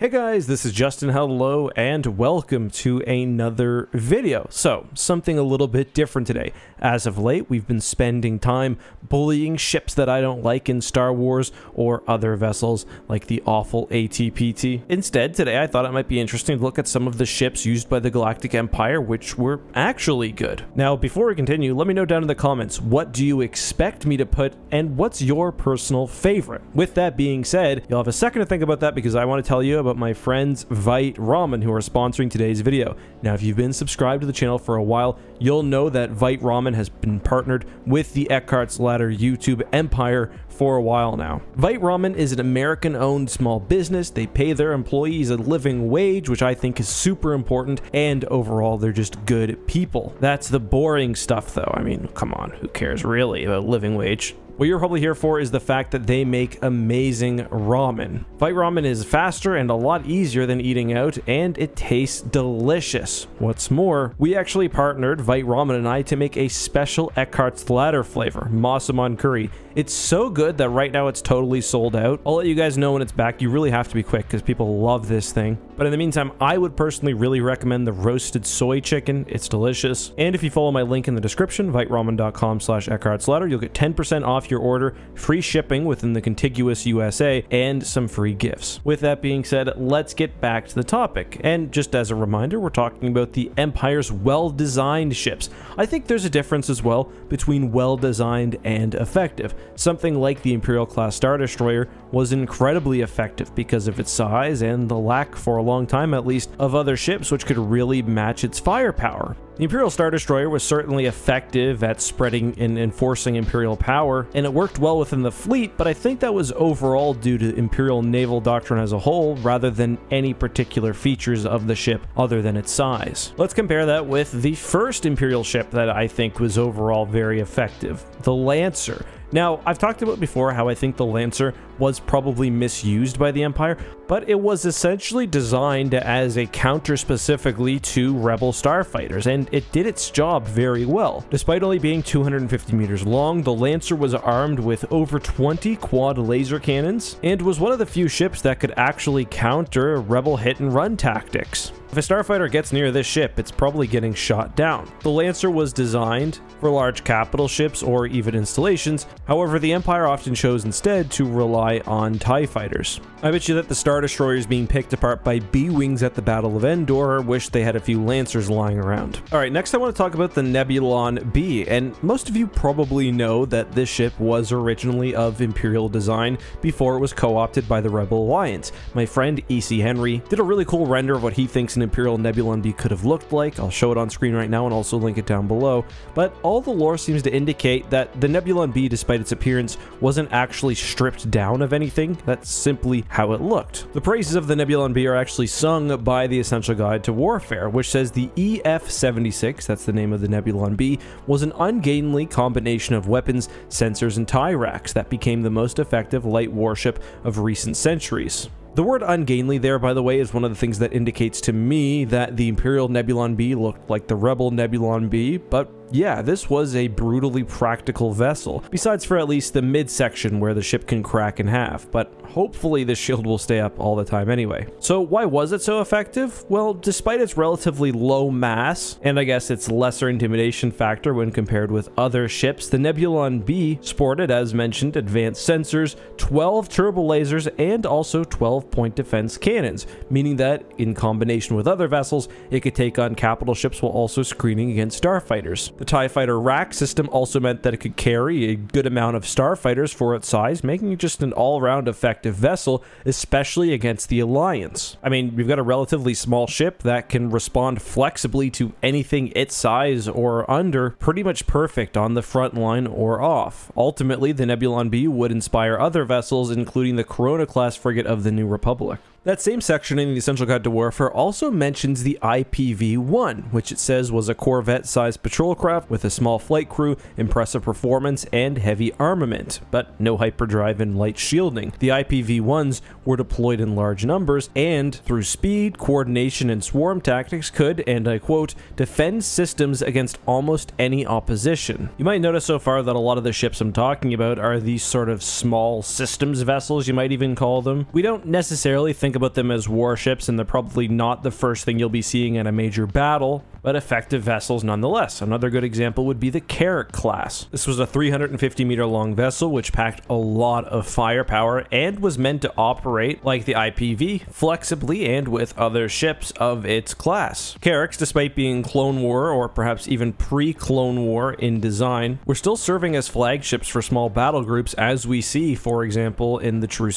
Hey guys, this is Justin Hello and welcome to another video. So, something a little bit different today. As of late, we've been spending time bullying ships that I don't like in Star Wars or other vessels like the awful ATPT. Instead, today I thought it might be interesting to look at some of the ships used by the Galactic Empire which were actually good. Now, before we continue, let me know down in the comments what do you expect me to put and what's your personal favorite. With that being said, you'll have a second to think about that because I want to tell you about about my friends Vite Ramen who are sponsoring today's video. Now, if you've been subscribed to the channel for a while, you'll know that Vite Ramen has been partnered with the Eckhart's Ladder YouTube empire for a while now. Vite Ramen is an American-owned small business. They pay their employees a living wage, which I think is super important, and overall, they're just good people. That's the boring stuff, though. I mean, come on, who cares really about living wage? What you're probably here for is the fact that they make amazing ramen. Vite Ramen is faster and a lot easier than eating out, and it tastes delicious. What's more, we actually partnered, Vite Ramen and I, to make a special Eckhart's Ladder flavor, Massaman Curry. It's so good that right now it's totally sold out. I'll let you guys know when it's back. You really have to be quick because people love this thing. But in the meantime, I would personally really recommend the roasted soy chicken. It's delicious. And if you follow my link in the description, viteramen.com slash Eckhart's Ladder, you'll get 10% off your order, free shipping within the contiguous USA, and some free gifts. With that being said, let's get back to the topic. And just as a reminder, we're talking about the Empire's well-designed ships. I think there's a difference as well between well-designed and effective. Something like the Imperial-class Star Destroyer was incredibly effective because of its size and the lack, for a long time at least, of other ships which could really match its firepower. The Imperial Star Destroyer was certainly effective at spreading and enforcing Imperial power, and it worked well within the fleet, but I think that was overall due to Imperial naval doctrine as a whole, rather than any particular features of the ship other than its size. Let's compare that with the first Imperial ship that I think was overall very effective, the Lancer. Now, I've talked about before how I think the Lancer was probably misused by the Empire, but it was essentially designed as a counter specifically to Rebel starfighters, and it did its job very well. Despite only being 250 meters long, the Lancer was armed with over 20 quad laser cannons, and was one of the few ships that could actually counter Rebel hit and run tactics. If a starfighter gets near this ship, it's probably getting shot down. The Lancer was designed for large capital ships or even installations, however the Empire often chose instead to rely on TIE fighters. I bet you that the Star Destroyers being picked apart by B-Wings at the Battle of Endor wish they had a few Lancers lying around. Alright, next I want to talk about the Nebulon B, and most of you probably know that this ship was originally of Imperial design before it was co-opted by the Rebel Alliance. My friend E.C. Henry did a really cool render of what he thinks an Imperial Nebulon B could have looked like. I'll show it on screen right now and also link it down below. But all the lore seems to indicate that the Nebulon B, despite its appearance, wasn't actually stripped down of anything. That's simply how it looked. The praises of the Nebulon B are actually sung by the Essential Guide to Warfare, which says the EF-76, that's the name of the Nebulon B, was an ungainly combination of weapons, sensors, and tie racks that became the most effective light warship of recent centuries. The word ungainly there, by the way, is one of the things that indicates to me that the Imperial Nebulon B looked like the Rebel Nebulon B, but yeah, this was a brutally practical vessel, besides for at least the midsection where the ship can crack in half, but hopefully the shield will stay up all the time anyway. So why was it so effective? Well, despite its relatively low mass, and I guess its lesser intimidation factor when compared with other ships, the Nebulon B sported, as mentioned, advanced sensors, 12 turbo lasers, and also 12 point defense cannons, meaning that, in combination with other vessels, it could take on capital ships while also screening against starfighters. The TIE Fighter rack system also meant that it could carry a good amount of starfighters for its size, making it just an all-round effective vessel, especially against the Alliance. I mean, we've got a relatively small ship that can respond flexibly to anything its size or under, pretty much perfect on the front line or off. Ultimately, the Nebulon B would inspire other vessels, including the Corona-class frigate of the New Republic. That same section in the Essential Guide to Warfare also mentions the IPV-1, which it says was a Corvette-sized patrol craft with a small flight crew, impressive performance, and heavy armament, but no hyperdrive and light shielding. The IPV-1s were deployed in large numbers and, through speed, coordination, and swarm tactics, could, and I quote, defend systems against almost any opposition. You might notice so far that a lot of the ships I'm talking about are these sort of small systems vessels, you might even call them. We don't necessarily think about them as warships, and they're probably not the first thing you'll be seeing in a major battle, but effective vessels nonetheless. Another good example would be the Carrack class. This was a 350 meter long vessel which packed a lot of firepower and was meant to operate like the IPV, flexibly and with other ships of its class. Carracks, despite being Clone War or perhaps even pre-Clone War in design, were still serving as flagships for small battle groups as we see, for example, in the True.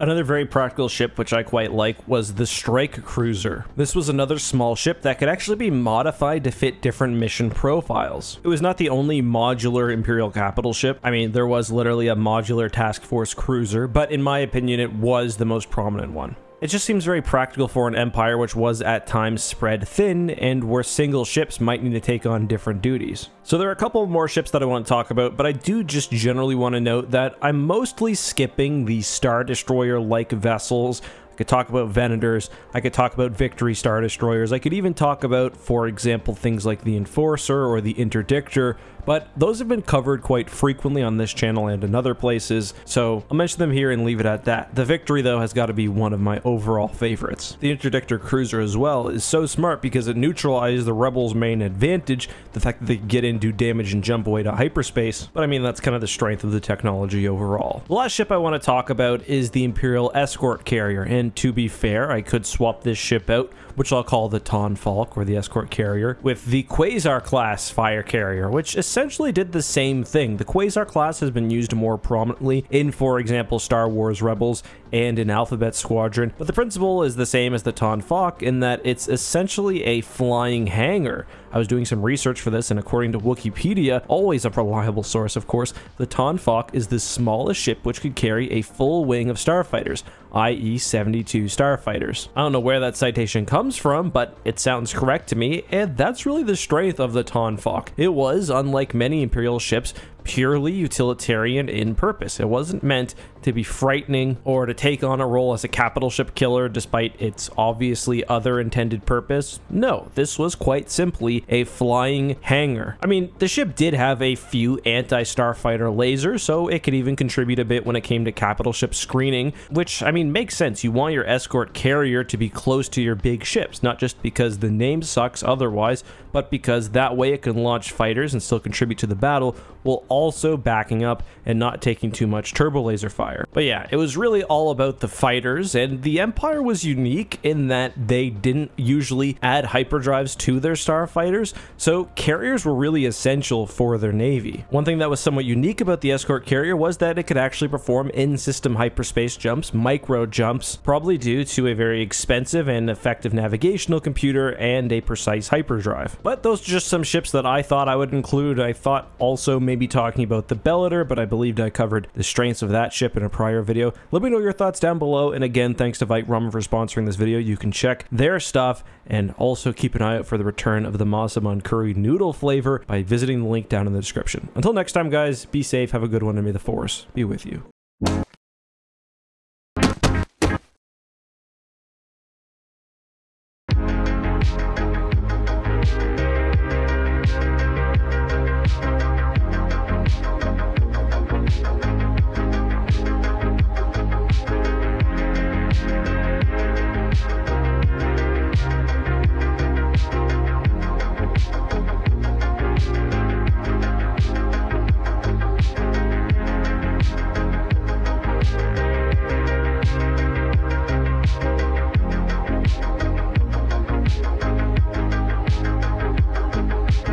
Another very practical ship which I quite like was the Strike Cruiser. This was another small ship that could actually be modified to fit different mission profiles. It was not the only modular Imperial capital ship. I mean, there was literally a modular task force cruiser, but in my opinion, it was the most prominent one. It just seems very practical for an empire which was at times spread thin and where single ships might need to take on different duties. So there are a couple more ships that I want to talk about, but I do just generally want to note that I'm mostly skipping the Star Destroyer-like vessels could talk about Venators. I could talk about Victory Star Destroyers. I could even talk about, for example, things like the Enforcer or the Interdictor, but those have been covered quite frequently on this channel and in other places, so I'll mention them here and leave it at that. The Victory, though, has got to be one of my overall favorites. The Interdictor Cruiser as well is so smart because it neutralizes the Rebels' main advantage, the fact that they get in, do damage, and jump away to hyperspace, but I mean, that's kind of the strength of the technology overall. The last ship I want to talk about is the Imperial Escort Carrier, and to be fair, I could swap this ship out, which I'll call the Ton Falk, or the Escort Carrier, with the Quasar class fire carrier, which essentially did the same thing. The Quasar class has been used more prominently in, for example, Star Wars Rebels and in Alphabet Squadron, but the principle is the same as the Ton in that it's essentially a flying hangar. I was doing some research for this, and according to Wikipedia, always a reliable source, of course, the Ton is the smallest ship which could carry a full wing of starfighters, i.e. 72 starfighters. I don't know where that citation comes from, but it sounds correct to me, and that's really the strength of the Ton Falk. It was, unlike many Imperial ships, purely utilitarian in purpose. It wasn't meant to be frightening or to take on a role as a capital ship killer despite its obviously other intended purpose. No, this was quite simply a flying hangar. I mean, the ship did have a few anti-starfighter lasers, so it could even contribute a bit when it came to capital ship screening, which, I mean, makes sense. You want your escort carrier to be close to your big ships, not just because the name sucks otherwise, but because that way it can launch fighters and still contribute to the battle while also backing up and not taking too much turbo laser fire. But yeah, it was really all about the fighters, and the Empire was unique in that they didn't usually add hyperdrives to their starfighters, so carriers were really essential for their navy. One thing that was somewhat unique about the escort carrier was that it could actually perform in-system hyperspace jumps, micro jumps, probably due to a very expensive and effective navigational computer and a precise hyperdrive. But those are just some ships that I thought I would include. I thought also maybe talking about the Bellator, but I believed I covered the strengths of that ship in a prior video. Let me know your thoughts down below. And again, thanks to Vite Ramen for sponsoring this video. You can check their stuff and also keep an eye out for the return of the Masaman curry noodle flavor by visiting the link down in the description. Until next time, guys, be safe, have a good one, and may the force be with you.